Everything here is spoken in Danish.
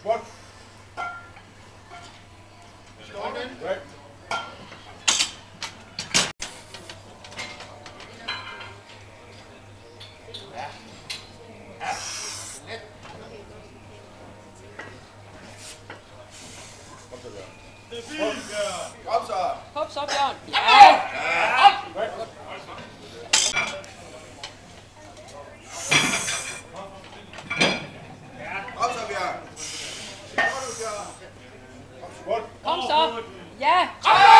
Squat. Started. Right. Kom så, Bjørn. Kom så. Kom så, Bjørn. Ja! Right. Kom så! Ja! Kom!